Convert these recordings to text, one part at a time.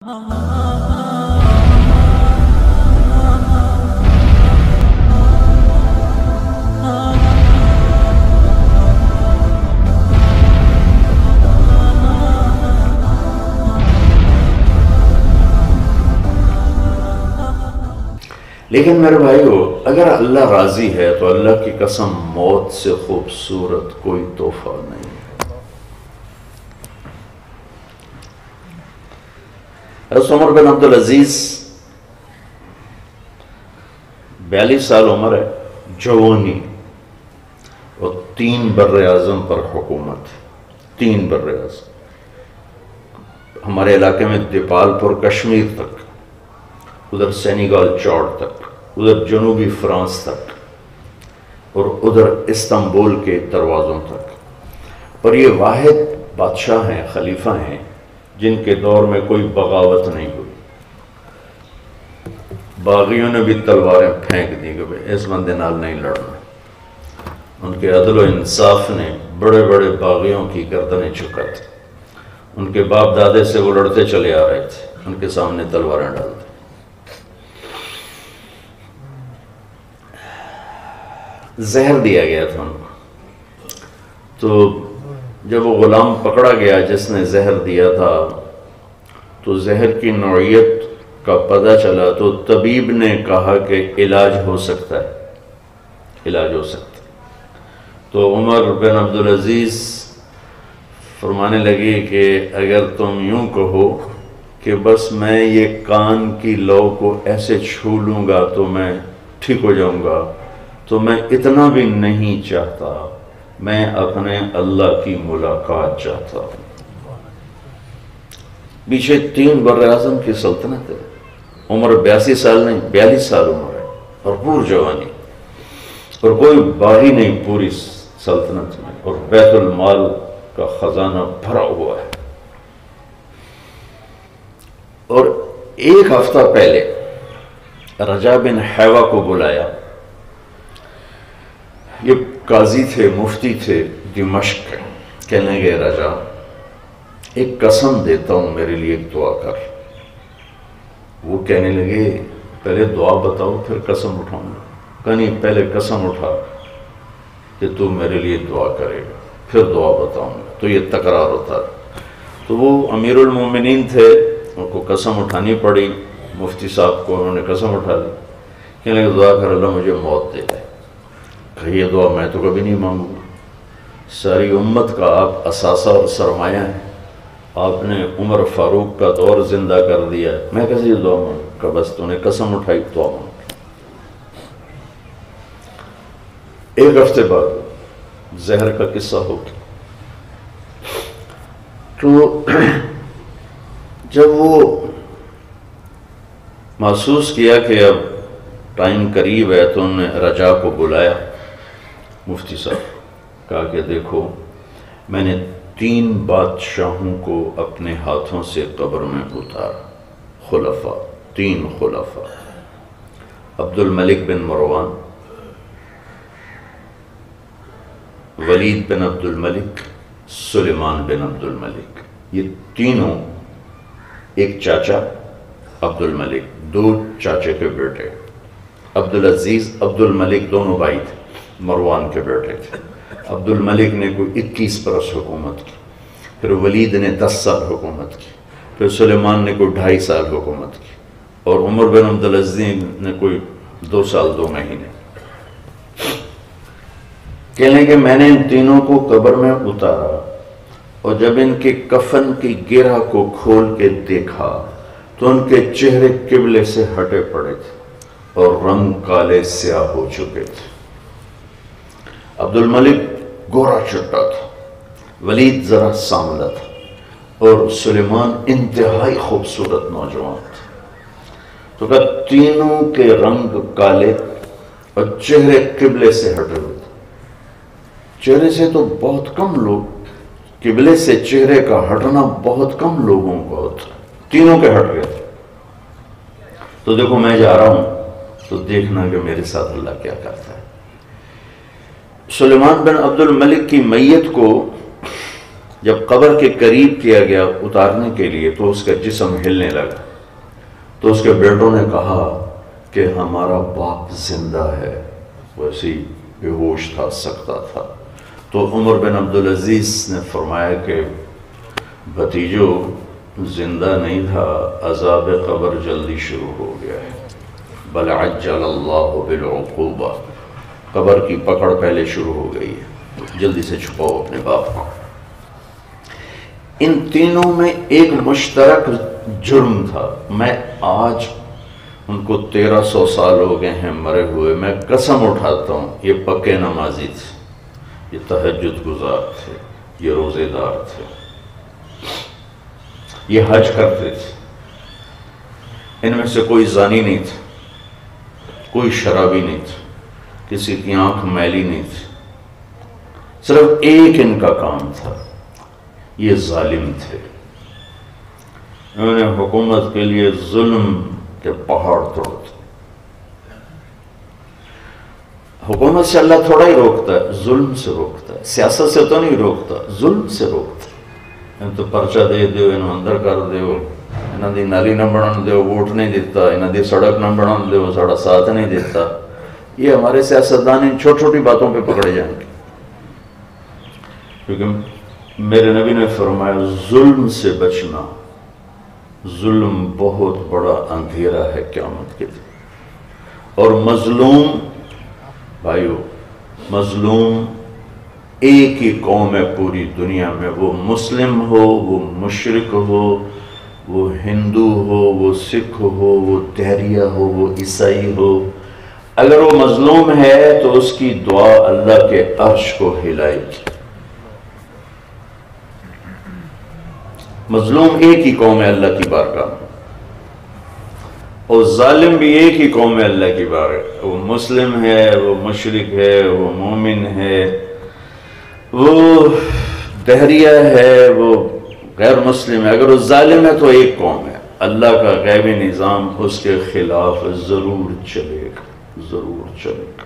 لیکن میرے بھائیو، اگر اللہ راضی ہے تو اللہ کی قسم موت سے خوبصورت کوئی تحفہ نہیں۔ حضرت عمر بن عبدالعزیز بیالیس سال عمر ہے، جوانی، اور تین بر اعظم پر حکومت، تین بر اعظم۔ ہمارے علاقے میں دیپال پور، کشمیر تک، ادھر سینیگال چوڑ تک، ادھر جنوبی فرانس تک، اور ادھر استنبول کے دروازوں تک۔ اور یہ واحد بادشاہ ہیں، خلیفہ ہیں۔ جن کے دور میں کوئی بغاوت نہیں ہوئی۔ باغیوں نے بھی تلواریں پھینک دی کہ اس بندے نال نہیں لڑنا۔ ان کے عدل و انصاف نے بڑے بڑے باغیوں کی گردنیں چکا تھی ان کے باپ دادے سے وہ لڑتے چلے آ رہے تھے۔ ان کے سامنے تلواریں ڈالتے زہر دیا گیا تھا ان کو۔ تو جب وہ غلام پکڑا گیا جس نے زہر دیا تھا، تو زہر کی نوعیت کا پتہ چلا تو طبیب نے کہا کہ علاج ہو سکتا ہے۔ علاج ہو سکتا ہے۔ تو عمر بن عبدالعزیز فرمانے لگی کہ اگر تم یوں کہو کہ بس میں یہ کان کی لو کو ایسے چھو لوں گا تو میں ٹھیک ہو جاؤں گا، تو میں اتنا بھی نہیں چاہتا۔ میں اپنے اللہ کی ملاقات چاہتا ہوں۔ پیچھے تین بر اعظم کی سلطنت ہے۔ عمر بیاسی سال نہیں، بیالیس سال عمر ہے۔ اور پور جوانی۔ اور کوئی باہی نہیں پوری سلطنت میں۔ اور بیت المال کا خزانہ بھرا ہوا ہے۔ اور ایک ہفتہ پہلے رجا بن حیوہ کو بلایا۔ یہ قاضی تھے، مفتی تھے دمشق، کہنے گئے رجا ایک قسم دیتا ہوں میرے لیے ایک دعا کر۔ وہ کہنے لگے، پہلے دعا بتاؤ، پھر قسم اٹھاؤں گا۔ کہ نہیں، پہلے قسم اٹھا کہ تو میرے لیے دعا کرے گا، پھر دعا بتاؤں گا۔ تو یہ تکرار ہوتا تو وہ امیر المومنین تھے، ان کو قسم اٹھانی پڑی۔ مفتی صاحب کو انہوں نے قسم اٹھا دی۔ کہنے لگے دعا کر اللہ مجھے موت دے دے۔ کہ یہ دعا میں تو کبھی نہیں مانگوں گا۔ ساری امت کا آپ اثاثہ اور سرمایہ ہیں آپ نے عمر فاروق کا دور زندہ کر دیا ہے۔ میں کیسے یہ دعا مانگوں؟ کہ بس تو نے قسم اٹھائی، دعا مانگ ایک ہفتے بعد زہر کا قصہ ہو گیا۔ تو جب وہ محسوس کیا کہ اب ٹائم قریب ہے تو انہوں نے رجا کو بلایا۔ مفتی صاحب، کہا کہ دیکھو، میں نے تین بادشاہوں کو اپنے ہاتھوں سے قبر میں اتارا۔ خلفاء، تین خلفاء۔ عبد الملک بن مروان، ولید بن عبد الملک سلیمان بن عبد الملک یہ تینوں، ایک چاچا عبد الملک دو چاچے کے بیٹے۔ عبدالعزیز عبد الملک دونوں بھائی تھے۔ مروان کے بیٹے تھے۔ عبد الملک نے کوئی اکیس برس حکومت کی، پھر ولید نے دس سال حکومت کی، پھر سلیمان نے کوئی ڈھائی سال حکومت کی، اور عمر بن عبدالعزیز نے کوئی دو سال دو مہینے۔ کہنے کہ میں نے ان تینوں کو قبر میں اتارا، اور جب ان کے کفن کی گرہ کو کھول کے دیکھا، تو ان کے چہرے قبلے سے ہٹے پڑے تھے، اور رنگ کالے سیاہ ہو چکے تھے۔ عبد الملک گورا چٹا تھا، ولید ذرا ساملہ تھا اور سلیمان انتہائی خوبصورت نوجوان تھا۔ تو کہ تینوں کے رنگ کالے اور چہرے قبلے سے ہٹے ہوئے تھے۔ چہرے سے تو بہت کم لوگ، قبلے سے چہرے کا ہٹنا بہت کم لوگوں کو ہوتا تینوں کے ہٹ گئے۔ تو دیکھو، میں جا رہا ہوں، تو دیکھنا کہ میرے ساتھ اللہ کیا کرتا ہے۔ سلیمان بن عبد الملک کی میت کو جب قبر کے قریب کیا گیا اتارنے کے لیے، تو اس کا جسم ہلنے لگا۔ تو اس کے بیٹوں نے کہا کہ ہمارا باپ زندہ ہے۔ ویسی بے ہوش تھا سکتا تھا۔ تو عمر بن عبدالعزیز نے فرمایا کہ، بھتیجو، زندہ نہیں تھا، عذاب قبر جلدی شروع ہو گیا ہے۔ بل عجل اللہ بالعقوبہ۔ قبر کی پکڑ پہلے شروع ہو گئی ہے۔ جلدی سے چھپاؤ اپنے باپ کو۔ ان تینوں میں ایک مشترک جرم تھا۔ میں آج ان کو تیرہ سو سال ہو گئے ہیں مرے ہوئے۔ میں قسم اٹھاتا ہوں، یہ پکے نمازی تھے۔ یہ تہجد گزار تھے، یہ روزے دار تھے۔ یہ حج کرتے تھے۔ ان میں سے کوئی زانی نہیں تھا، کوئی شرابی نہیں تھا۔ کسی کی آنکھ میلی نہیں تھی۔ صرف ایک ان کا کام تھا۔ یہ ظالم تھے۔ انہوں نے حکومت کے لیے ظلم کے پہاڑ توڑ حکومت سے اللہ تھوڑا ہی روکتا ہے، ظلم سے روکتا ہے۔ سیاست سے تو نہیں روکتا، ظلم سے روکتا ہے۔ تو پرچہ دے دیو، انہوں اندر کر دیو۔ انہوں دی نالی نہ بڑھن دیو، ووٹ نہیں دیتا۔ انہوں دی سڑک نہ بڑھن دیو سڑا ساتھ نہیں دیتا۔ یہ ہمارے سیاستدان ان چھوٹ چھوٹی باتوں پہ پکڑے جائیں گے۔ کیونکہ میرے نبی نے فرمایا، ظلم سے بچنا، ظلم بہت بڑا اندھیرا ہے قیامت کے دن اور مظلوم، بھائیو، مظلوم ایک ہی قوم ہے پوری دنیا میں۔ وہ مسلم ہو، وہ مشرق ہو، وہ ہندو ہو، وہ سکھ ہو، وہ تحریہ ہو، وہ عیسائی ہو۔ اگر وہ مظلوم ہے تو اس کی دعا اللہ کے عرش کو ہلائے گی۔ مظلوم ایک ہی قوم ہے اللہ کی بارگاہ اور ظالم بھی ایک ہی قوم ہے اللہ کی بار وہ مسلم ہے، وہ مشرق ہے، وہ مومن ہے۔ وہ دہریہ ہے، وہ غیر مسلم ہے۔ اگر وہ ظالم ہے تو ایک قوم ہے۔ اللہ کا غیبی نظام اس کے خلاف ضرور چلے گا۔ ضرور چلے گا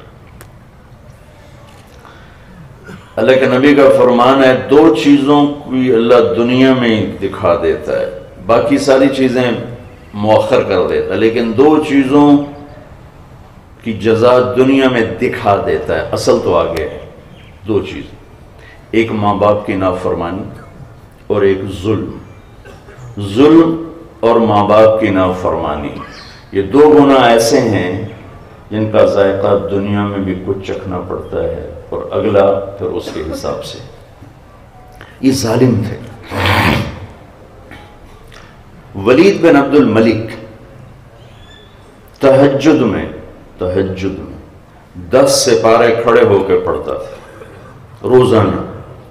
اللہ کے نبی کا فرمان ہے، دو چیزوں کو اللہ دنیا میں دکھا دیتا ہے۔ باقی ساری چیزیں مؤخر کر دیتا ہے، لیکن دو چیزوں کی جزا دنیا میں دکھا دیتا ہے۔ اصل تو آگے ہے، دو چیز۔ ایک ماں باپ کی نافرمانی اور ایک ظلم۔ ظلم اور ماں باپ کی نافرمانی۔ یہ دو گناہ ایسے ہیں جن کا ذائقہ دنیا میں بھی کچھ چکھنا پڑتا ہے اور اگلا پھر اس کے حساب سے۔ یہ ظالم تھے۔ ولید بن عبد الملک، تہجد میں تہجد میں دس سپارے کھڑے ہو کے پڑھتا تھا۔ روزانہ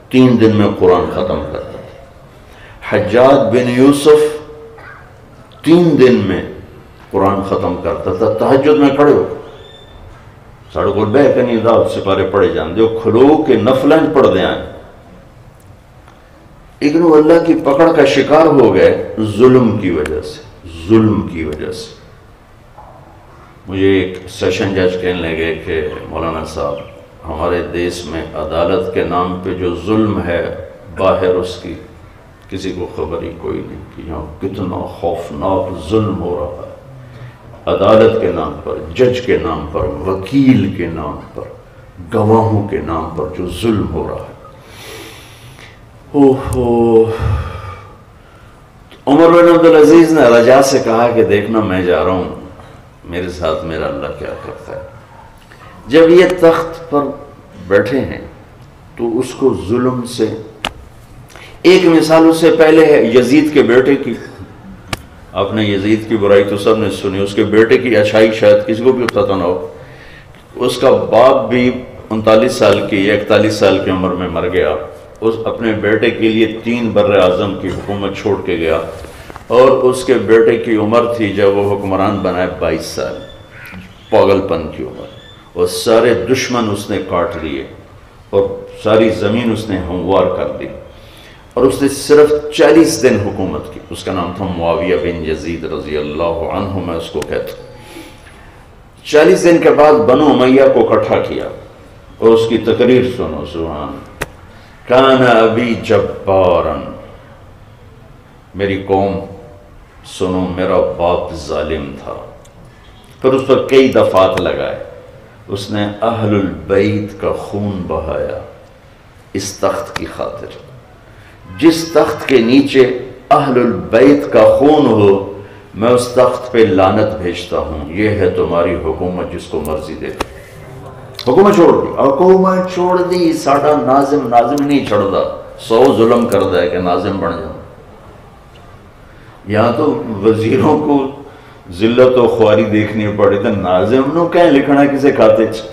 تین دن میں قرآن ختم کرتا تھا۔ حجاد بن یوسف تین دن میں قرآن ختم کرتا تھا۔ تہجد میں کھڑے ہو۔ ساڑھے کو بہ کے نہیں دا سپارے پڑھے جان دے کھلو کے نفلیں پڑھ دیں آئیں لیکن وہ اللہ کی پکڑ کا شکار ہو گئے ظلم کی وجہ سے، ظلم کی وجہ سے۔ مجھے ایک سیشن جج کہنے لگے کہ مولانا صاحب، ہمارے دیس میں عدالت کے نام پہ جو ظلم ہے، باہر اس کی کسی کو خبر ہی کوئی نہیں کہ یہاں کتنا خوفناک ظلم ہو رہا ہے۔ عدالت کے نام پر، جج کے نام پر، وکیل کے نام پر، گواہوں کے نام پر جو ظلم ہو رہا ہے۔ عمر بن عبدالعزیز نے رجا سے کہا کہ دیکھنا میں جا رہا ہوں، میرے ساتھ میرا اللہ کیا کرتا ہے۔ جب یہ تخت پر بیٹھے ہیں تو اس کو ظلم سے، ایک مثال اس سے پہلے ہے، یزید کے بیٹے کی۔ نے یزید کی برائی تو سب نے سنی، اس کے بیٹے کی اچھائی شاید کسی کو بھی پتہ نہ ہو۔ اس کا باپ بھی انتالیس سال کی، اکتالیس سال کی عمر میں مر گیا۔ اس اپنے بیٹے کے لیے تین بر اعظم کی حکومت چھوڑ کے گیا۔ اور اس کے بیٹے کی عمر تھی جب وہ حکمران بنائے بائیس سال۔ پاگل پن کی عمر۔ اور سارے دشمن اس نے کاٹ لیے۔ اور ساری زمین اس نے ہموار کر دی۔ اور اس نے صرف چالیس دن حکومت کی، اس کا نام تھا معاویہ بن یزید رضی اللہ عنہ، میں اس کو کہتا چالیس دن کے بعد بنو امیہ کو کٹھا کیا۔ اور اس کی تقریر سنو، سبحان۔ کان ابھی جبارن میری قوم، سنو، میرا باپ ظالم تھا۔ پھر اس پر کئی دفعات لگائے۔ اس نے اہل البیت کا خون بہایا۔ اس تخت کی خاطر۔ جس تخت کے نیچے اہل البیت کا خون ہو، میں اس تخت پہ لانت بھیجتا ہوں۔ یہ ہے تمہاری حکومت جس کو مرضی دے۔ حکومت چھوڑ دی۔ حکومت چھوڑ دی۔ ساڑھا ناظم ناظم نہیں چھوڑ دا سو ظلم کر ہے کہ ناظم بن جاؤں۔ یہاں تو وزیروں کو ذلت و خواری دیکھنی پڑی تو ناظم نو کہیں لکھنا کسے کھاتے چھ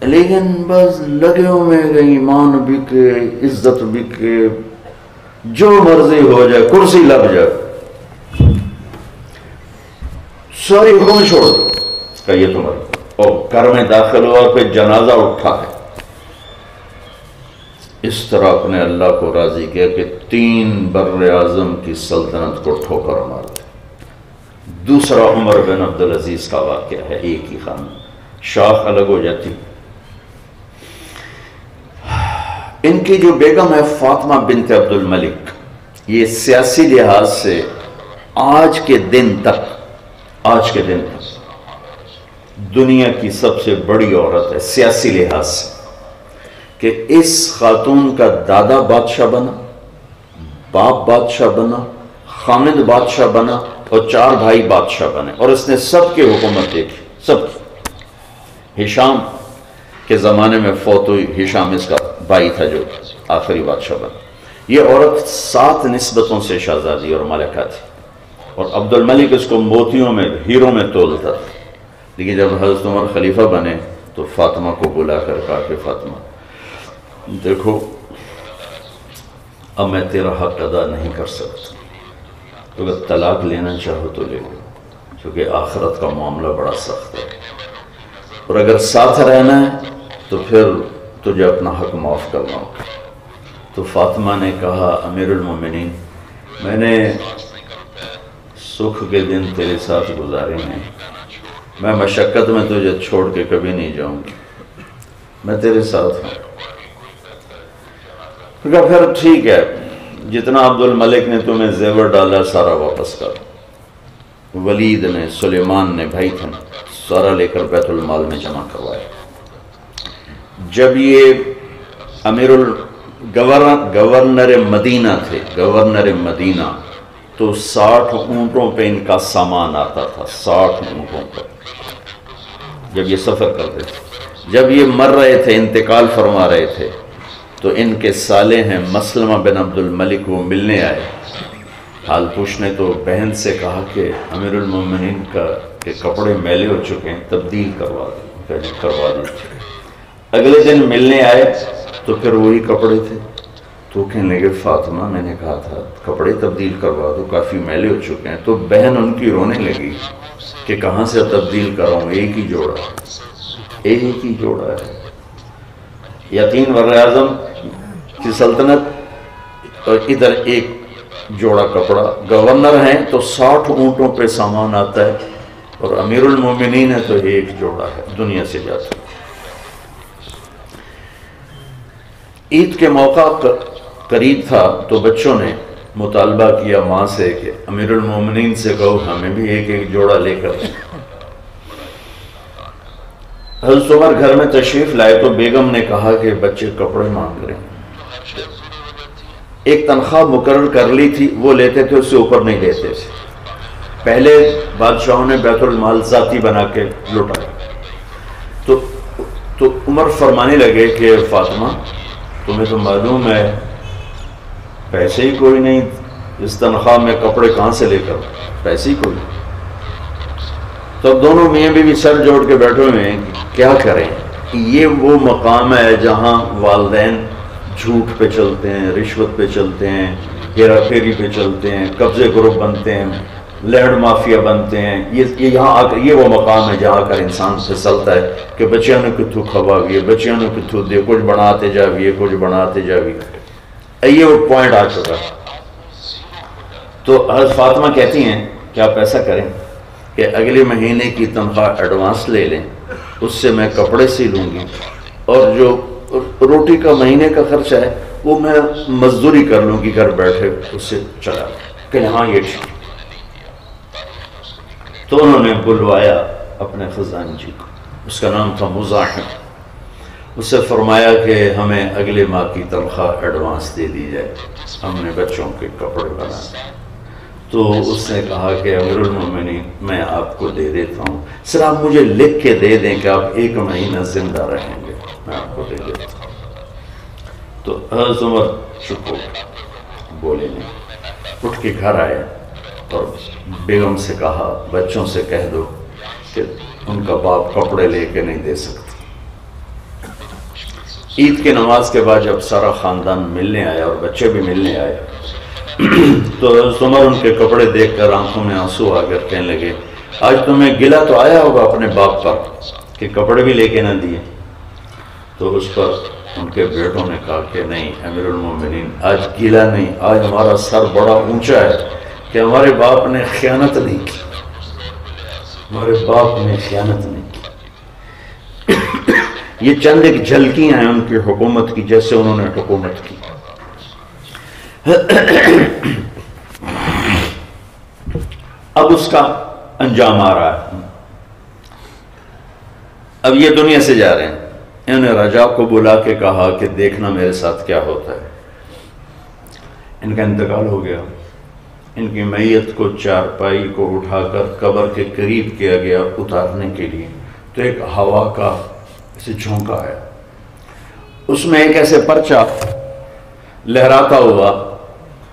لیکن بس لگے ہوئے گئے ایمان بکے عزت بکے جو مرضی ہو جائے، کرسی لگ جائے۔ ساری حکم چھوڑ دو۔ کہیے تمہاری۔ اور گھر میں داخل ہوا پھر جنازہ اٹھا ہے۔ اس طرح اپنے اللہ کو راضی کیا کہ تین بر اعظم کی سلطنت کو ٹھوکر مار دے۔ دوسرا عمر بن عبدالعزیز کا واقعہ ہے، ایک ہی خان شاخ الگ ہو جاتی۔ ان کی جو بیگم ہے فاطمہ بنت عبد الملک یہ سیاسی لحاظ سے آج کے دن تک، آج کے دن تک دنیا کی سب سے بڑی عورت ہے، سیاسی لحاظ سے، کہ اس خاتون کا دادا بادشاہ بنا، باپ بادشاہ بنا، خامد بادشاہ بنا اور چار بھائی بادشاہ بنے۔ اور اس نے سب کے حکومت دیکھی، سب کی۔ ہشام کے زمانے میں فوت ہوئی ہشام اس کا۔ بھائی تھا جو آخری بادشاہ بنا۔ یہ عورت سات نسبتوں سے شہزادی اور ملکہ تھی۔ اور عبد الملک اس کو موتیوں میں، ہیروں میں تولتا تھا۔ لیکن جب حضرت عمر خلیفہ بنے تو فاطمہ کو بلا کر کہا کہ فاطمہ، دیکھو، اب میں تیرا حق ادا نہیں کر سکتا۔ تو اگر طلاق لینا چاہو تو لے لو، کیونکہ آخرت کا معاملہ بڑا سخت ہے۔ اور اگر ساتھ رہنا ہے تو پھر تجھے اپنا حق معاف کرنا ہوگا تو فاطمہ نے کہا، امیر المومنین، میں نے سکھ کے دن تیرے ساتھ گزارے ہیں۔ میں مشقت میں تجھے چھوڑ کے کبھی نہیں جاؤں گی۔ میں تیرے ساتھ ہوں۔ کہا پھر ٹھیک ہے، جتنا عبد الملک نے تمہیں زیور ڈالا، سارا واپس کر۔ ولید نے، سلیمان نے، بھائی تھے سارا لے کر بیت المال میں جمع کروایا۔ جب یہ امیر گورنر مدینہ تھے، گورنر مدینہ، تو ساٹھ اونٹوں پہ ان کا سامان آتا تھا، ساٹھ اونٹوں پر جب یہ سفر کرتے تھے، جب یہ مر رہے تھے، انتقال فرما رہے تھے، تو ان کے سالے ہیں مسلمہ بن عبد الملک، وہ ملنے آئے۔ حال پوچھنے تو بہن سے کہا کہ امیر المومنین کا کہ کپڑے میلے ہو چکے ہیں، تبدیل کروا دیں کروا دیں اگلے دن ملنے آئے تو پھر وہی کپڑے تھے۔ تو کہنے لگے، فاطمہ، میں نے کہا تھا، کپڑے تبدیل کروا دو، کافی میلے ہو چکے ہیں۔ تو بہن ان کی رونے لگی کہ کہاں سے تبدیل کراؤں؟ ایک ہی جوڑا۔ ایک ہی جوڑا ہے۔ یا تین ور اعظم کی سلطنت، اور ادھر ایک جوڑا کپڑا۔ گورنر ہیں تو ساٹھ اونٹوں پہ سامان آتا ہے، اور امیر المومنین ہے تو ایک جوڑا ہے۔ دنیا سے جاتا ہے عید کے موقع قریب تھا تو بچوں نے مطالبہ کیا ماں سے کہ امیر المومنین سے کہو ہمیں بھی ایک ایک جوڑا لے کر حضرت عمر گھر میں تشریف لائے تو بیگم نے کہا کہ بچے کپڑے مانگ رہے ہیں۔ ایک تنخواہ مقرر کر لی تھی، وہ لیتے تھے اس سے اوپر نہیں لیتے تھے۔ پہلے بادشاہوں نے بیت المال ذاتی بنا کے لوٹا تو تو عمر فرمانے لگے کہ فاطمہ تمہیں تو معلوم ہے پیسے ہی کوئی نہیں اس تنخواہ میں کپڑے کہاں سے لے کر؟ پیسے ہی کوئی تو اب دونوں میاں بھی, بھی سر جوڑ کے بیٹھے ہوئے ہیں کیا کریں؟ یہ وہ مقام ہے جہاں والدین جھوٹ پہ چلتے ہیں رشوت پہ چلتے ہیں ہیرا پھیری پہ چلتے ہیں قبضے گروپ بنتے ہیں۔ لہڑ مافیا بنتے ہیں۔ یہ یہاں آ کر یہ وہ مقام ہے جہاں کر انسان پھسلتا ہے کہ بچیاں نے کتھو کھواویے بچیاں نے کتھو دے، کچھ بناتے جاویے، کچھ بناتے جاویے۔ یہ وہ پوائنٹ آ چکا تو حضرت فاطمہ کہتی ہیں کہ آپ ایسا کریں کہ اگلے مہینے کی تنخواہ ایڈوانس لے لیں، اس سے میں کپڑے سی لوں گی۔ اور جو روٹی کا مہینے کا خرچہ ہے، وہ میں مزدوری کر لوں گی، گھر بیٹھے اس سے چلا۔ کہ ہاں یہ ٹھیک۔ تو انہوں نے بلوایا اپنے خزانجی کو۔ اس کا نام تھا مزاحم۔ اس سے فرمایا کہ ہمیں اگلے ماہ کی تنخواہ ایڈوانس دے دی جائے۔ ہم نے بچوں کے کپڑے بنائے تو اس نے کہا کہ امیر المومنین، میں آپ کو دے دیتا ہوں۔ سر، آپ مجھے لکھ کے دے دیں کہ آپ ایک مہینہ زندہ رہیں گے۔ میں آپ کو دے دیتا ہوں۔ تو حضرت عمر چپ ہو بولے نہیں۔ اٹھ کے گھر آئے اور بیگم سے کہا، بچوں سے کہہ دو کہ ان کا باپ کپڑے لے کے نہیں دے سکتا۔ عید کے نماز کے بعد جب سارا خاندان ملنے آیا اور بچے بھی ملنے آئے، تو عمر ان کے کپڑے دیکھ کر آنکھوں میں آنسو آ کر کہنے لگے، آج تمہیں گلا تو آیا ہوگا اپنے باپ پر کہ کپڑے بھی لے کے نہ دیے۔ تو اس پر ان کے بیٹوں نے کہا کہ نہیں، امیر المومنین، آج گلا نہیں، آج ہمارا سر بڑا اونچا ہے۔ کہ ہمارے باپ نے خیانت نہیں کی۔ ہمارے باپ نے خیانت نہیں کی۔ یہ چند ایک جھلکیاں ہیں ان کی حکومت کی، جیسے انہوں نے حکومت کی۔ اب اس کا انجام آ رہا ہے۔ اب یہ دنیا سے جا رہے ہیں۔ انہوں نے رجا کو بلا کے کہا کہ دیکھنا میرے ساتھ کیا ہوتا ہے۔ ان کا انتقال ہو گیا۔ ان کی میت کو چار پائی کو اٹھا کر قبر کے قریب کیا گیا اتارنے کے لیے۔ تو ایک ہوا کا اسے جھونکا ہے اس میں ایک ایسے پرچہ لہراتا ہوا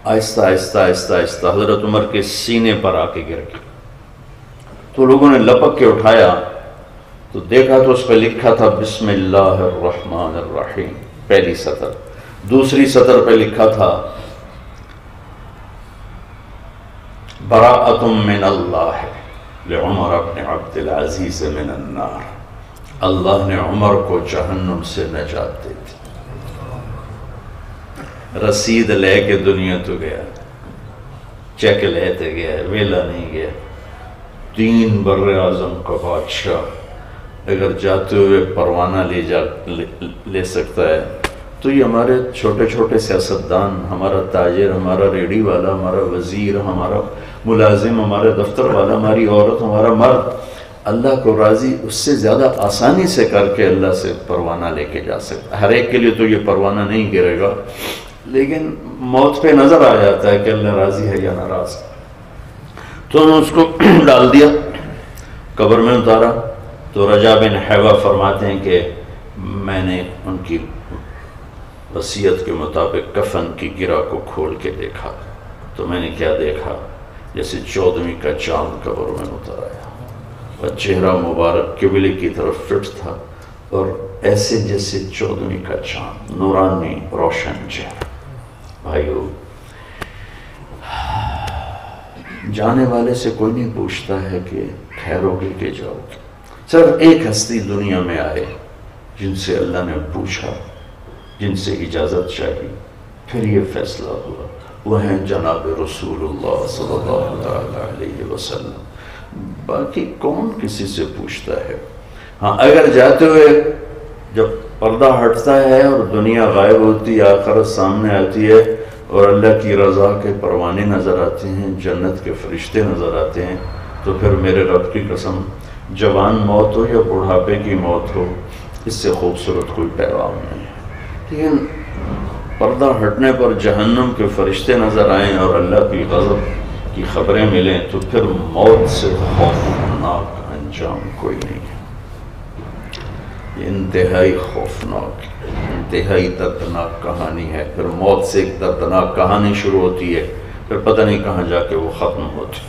آہستہ آہستہ آہستہ آہستہ حضرت عمر کے سینے پر آ کے گر گیا۔ تو لوگوں نے لپک کے اٹھایا۔ تو دیکھا تو اس پہ لکھا تھا، بسم اللہ الرحمن الرحیم، پہلی سطر۔ دوسری سطر پہ لکھا تھا براءتم من اللہ لعمر ابن عبد العزیز من النار۔ اللہ نے عمر کو جہنم سے نجات دے دی۔ رسید لے کے دنیا تو گیا، چیک لیتے گیا، ویلا نہیں گیا۔ تین بر اعظم کا بادشاہ اگر جاتے ہوئے پروانہ لے جا لے سکتا ہے، تو یہ ہمارے چھوٹے چھوٹے سیاستدان، ہمارا تاجر، ہمارا ریڈی والا، ہمارا وزیر، ہمارا ملازم ہمارا دفتر والا، ہماری عورت، ہمارا مرد، اللہ کو راضی اس سے زیادہ آسانی سے کر کے اللہ سے پروانہ لے کے جا سکتا ہر ایک کے لیے تو یہ پروانہ نہیں گرے گا۔ لیکن موت پہ نظر آ جاتا ہے کہ اللہ راضی ہے یا ناراض۔ تو انہوں نے اس کو ڈال دیا، قبر میں اتارا۔ تو رجا بن حیوہ فرماتے ہیں کہ میں نے ان کی وصیت کے مطابق کفن کی گرہ کو کھول کے دیکھا۔ تو میں نے کیا دیکھا؟ جیسے چودھویں کا چاند قبر میں اترایا اور چہرہ مبارک قبلے کی طرف فٹ تھا۔ اور ایسے جیسے چودھویں کا چاند، نورانی، روشن چہرہ۔ بھائیو، جانے والے سے کوئی نہیں پوچھتا ہے کہ ٹھہرو گے کہ جاؤ گے۔ صرف ایک ہستی دنیا میں آئے، جن سے اللہ نے پوچھا، جن سے اجازت چاہی، پھر یہ فیصلہ ہوا۔ وہ ہیں جناب رسول اللہ صلی اللہ علیہ وسلم۔ باقی کون کسی سے پوچھتا ہے؟ ہاں اگر جاتے ہوئے جب پردہ ہٹتا ہے اور دنیا غائب ہوتی آخرت سامنے آتی ہے اور اللہ کی رضا کے پروانے نظر آتے ہیں، جنت کے فرشتے نظر آتے ہیں، تو پھر میرے رب کی قسم، جوان موت ہو یا بڑھاپے کی موت ہو، اس سے خوبصورت کوئی پیغام نہیں ہے۔ لیکن پردہ ہٹنے پر جہنم کے فرشتے نظر آئیں اور اللہ کی غضب کی خبریں ملیں، تو پھر موت سے خوفناک انجام کوئی نہیں ہے۔ یہ انتہائی خوفناک، انتہائی دردناک کہانی ہے۔ پھر موت سے ایک دردناک کہانی شروع ہوتی ہے۔ پھر پتہ نہیں کہاں جا کے وہ ختم ہوتی۔